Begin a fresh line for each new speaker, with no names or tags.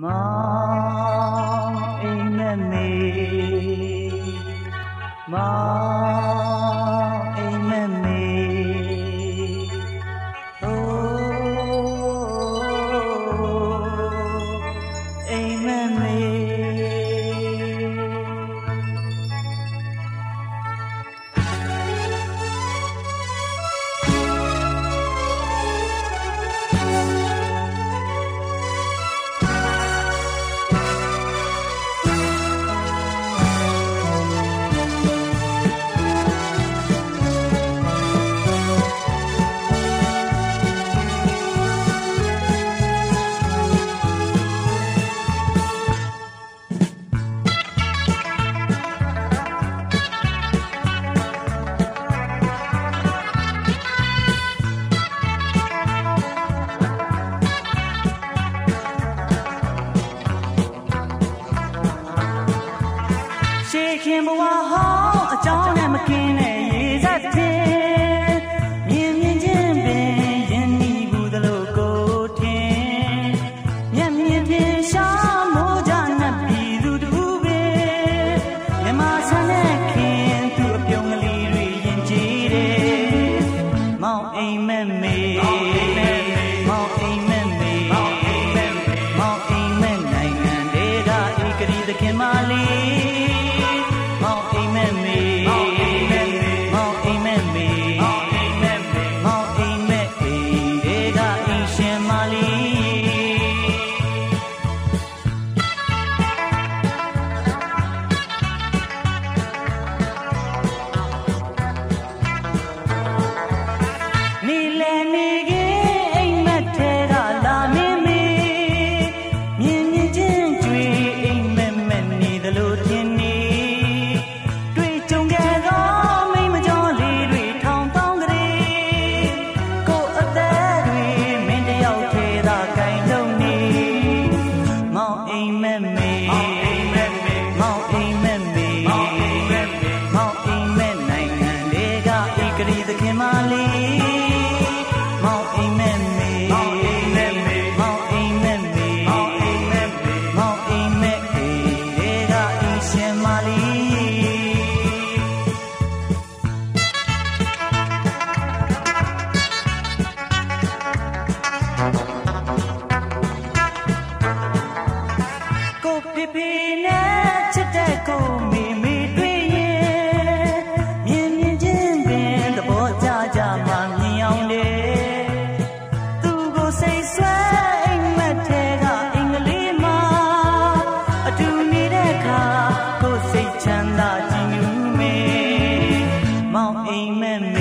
မောင်အိမ်နဲ့နေမောင် number one. 你。 ကိုဖေဖေနဲ့ချစ်တဲ့ကိုမေမေတွေ့ရင်မြင်မြင်ချင်းပင်သဘောကျကြမှမြင်အောင်လေသူကိုစိတ်ဆွဲအိမ်မက်ထဲကအင်္ဂလိပ်မှာအတူနေတဲ့အခါကိုစိတ်ချမ်းသာကြည်ညူမေမောင်အိမ်မက်